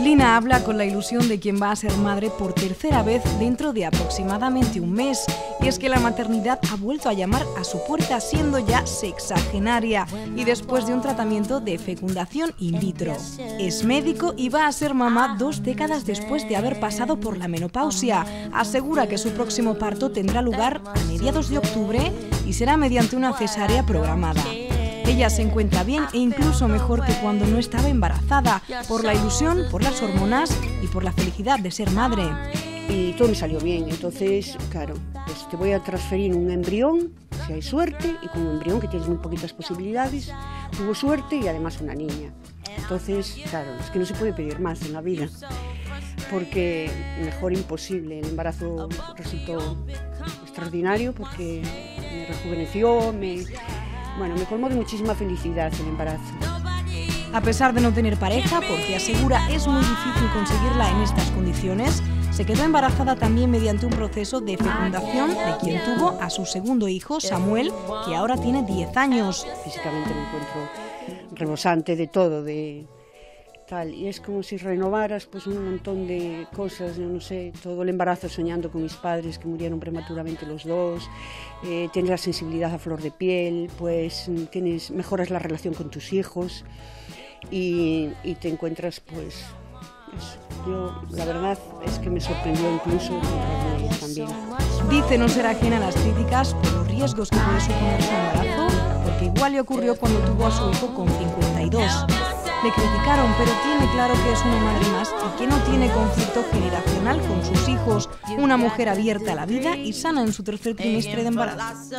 Lina habla con la ilusión de quien va a ser madre por tercera vez dentro de aproximadamente un mes. Y es que la maternidad ha vuelto a llamar a su puerta siendo ya sexagenaria y después de un tratamiento de fecundación in vitro. Es médico y va a ser mamá dos décadas después de haber pasado por la menopausia. Asegura que su próximo parto tendrá lugar a mediados de octubre y será mediante una cesárea programada. Ella se encuentra bien e incluso mejor que cuando no estaba embarazada, por la ilusión, por las hormonas y por la felicidad de ser madre. Y todo me salió bien, entonces, claro, pues te voy a transferir un embrión, si hay suerte, y con un embrión que tienes muy poquitas posibilidades, tuvo suerte y además una niña. Entonces, claro, es que no se puede pedir más en la vida, porque mejor imposible, el embarazo resultó extraordinario porque me rejuveneció, me, bueno, me colmó de muchísima felicidad el embarazo. A pesar de no tener pareja, porque asegura es muy difícil conseguirla en estas condiciones, se quedó embarazada también mediante un proceso de fecundación de quien tuvo a su segundo hijo, Samuel, que ahora tiene 10 años. Físicamente me encuentro rebosante de todo, de, y es como si renovaras pues un montón de cosas, yo no sé, todo el embarazo soñando con mis padres que murieron prematuramente los dos, eh, tienes la sensibilidad a flor de piel, pues tienes, mejoras la relación con tus hijos y, te encuentras pues Yo, la verdad es que me sorprendió incluso también. Dice no ser ajena a las críticas por los riesgos que puede suponer su embarazo, porque igual le ocurrió cuando tuvo a su hijo con 52. Le criticaron, pero tiene claro que es una madre más y que no tiene conflicto generacional con sus hijos. Una mujer abierta a la vida y sana en su tercer trimestre de embarazo.